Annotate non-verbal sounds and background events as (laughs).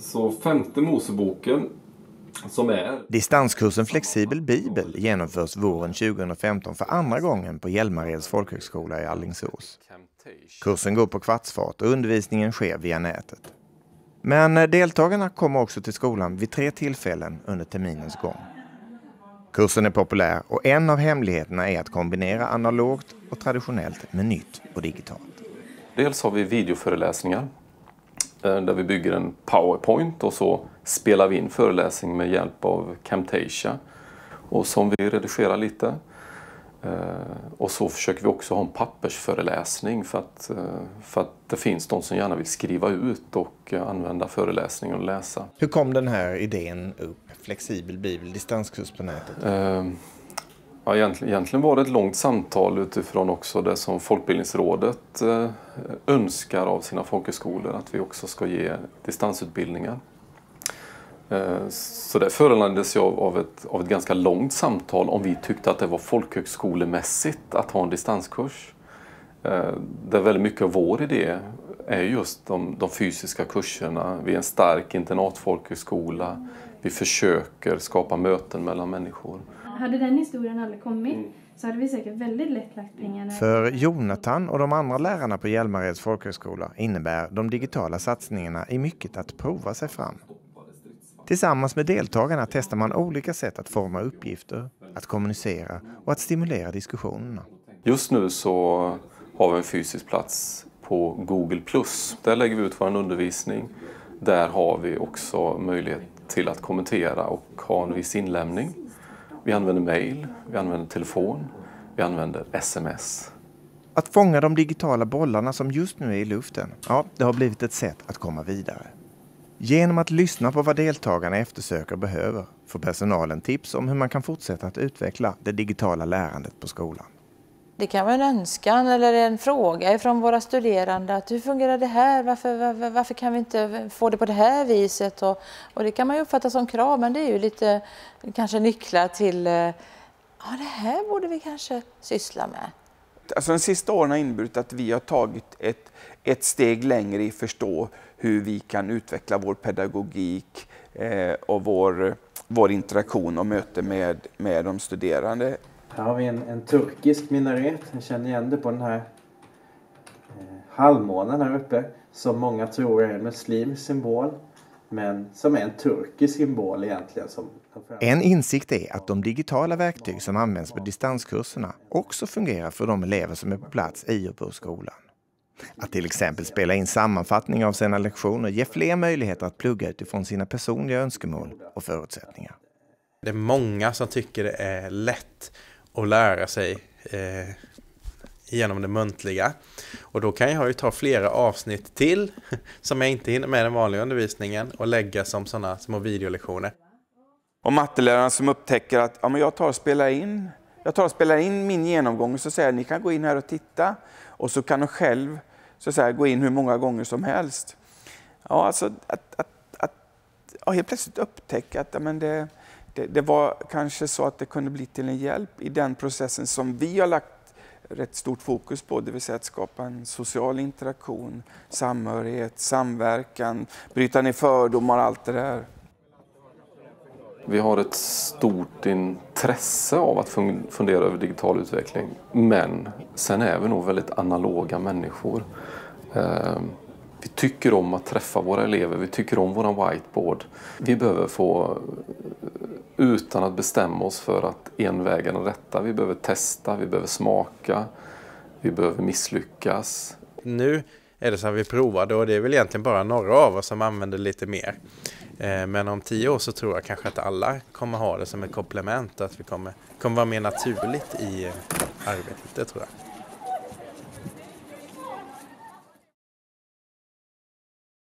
Så femte Moseboken som är... Distanskursen Flexibel bibel genomförs våren 2015 för andra gången på Hjälmareds folkhögskola i Allingsås. Kursen går på kvartsfart och undervisningen sker via nätet. Men deltagarna kommer också till skolan vid tre tillfällen under terminens gång. Kursen är populär och en av hemligheterna är att kombinera analogt och traditionellt med nytt och digitalt. Dels har vi videoföreläsningar eh, där vi bygger en powerpoint och så spelar vi in föreläsning med hjälp av Camtasia och som vi redigerar lite. Eh, och så försöker vi också ha en pappersföreläsning för att, eh, för att det finns de som gärna vill skriva ut och använda föreläsningen och läsa. Hur kom den här idén upp? Flexibel bibel, distanskurs på nätet? Ja, egentligen, var det ett långt samtal utifrån också det som Folkbildningsrådet eh, önskar av sina folkhögskolor, att vi också ska ge distansutbildningar. Eh, så det föranleddes jag av, ett, av ett ganska långt samtal om vi tyckte att det var folkhögskolemässigt att ha en distanskurs. Eh, Där väldigt mycket av vår idé är just de, de fysiska kurserna. Vi är en stark internatfolkhögskola. Vi försöker skapa möten mellan människor. Hade den historien aldrig kommit mm. så hade vi säkert väldigt lätt lagt pengarna. För Jonathan och de andra lärarna på Hjälmareds folkhögskola innebär de digitala satsningarna i mycket att prova sig fram. Tillsammans med deltagarna testar man olika sätt att forma uppgifter, att kommunicera och att stimulera diskussionerna. Just nu så har vi en fysisk plats på Google+. Där lägger vi ut vår undervisning. Där har vi också möjlighet till att kommentera och ha en viss inlämning. Vi använder mail, vi använder telefon, vi använder sms. Att fånga de digitala bollarna som just nu är i luften, ja, det har blivit ett sätt att komma vidare. Genom att lyssna på vad deltagarna eftersöker och behöver får personalen tips om hur man kan fortsätta att utveckla det digitala lärandet på skolan. Det kan vara en önskan eller en fråga från våra studerande att hur fungerar det här? Varför, varför, varför, kan vi inte få det på det här viset? Och, och, det kan man ju uppfatta som krav men det är ju lite kanske nycklar till eh, ja det här borde vi kanske syssla med. Alltså de sista åren har inneburit att vi har tagit ett, ett steg längre i förstå hur vi kan utveckla vår pedagogik eh, och vår, vår interaktion och möte med, med de studerande. Här har vi en, en turkisk minaret. Jag känner igen det på den här eh, halvmånen här uppe. Som många tror är en muslimsk symbol. Men som är en turkisk symbol egentligen. Som en insikt är att de digitala verktyg som används på distanskurserna också fungerar för de elever som är på plats i och på skolan. Att till exempel spela in sammanfattningar av sina lektioner ger fler möjligheter att plugga utifrån sina personliga önskemål och förutsättningar. Det är många som tycker det är lätt att lära sig eh, genom det muntliga. Och då kan jag ju ta flera avsnitt till (laughs) som jag inte hinner med den vanliga undervisningen och lägga som sådana små videolektioner. Och matteläraren som upptäcker att ja, men jag tar och spelar in jag tar och spelar in min genomgång och så säger jag ni kan gå in här och titta. Och så kan de själv så säga, gå in hur många gånger som helst. Ja, alltså att, att, att ja, helt plötsligt upptäcka att ja, men det, det, det, var kanske så att det kunde bli till en hjälp i den processen som vi har lagt rätt stort fokus på, det vill säga att skapa en social interaktion, samhörighet, samverkan, bryta ner fördomar och allt det där. Vi har ett stort intresse av att fundera över digital utveckling. Men sen är vi nog väldigt analoga människor. Ehm, vi tycker om att träffa våra elever, vi tycker om våran whiteboard. Vi behöver få, eh, utan att bestämma oss för att en väg är den rätta, vi behöver testa, vi behöver smaka, vi behöver misslyckas. Nu är det så att vi provade och det är väl egentligen bara några av oss som använder lite mer. Eh, men om tio år så tror jag kanske att alla kommer ha det som ett komplement, att vi kommer, kommer vara mer naturligt i eh, arbetet, det tror jag.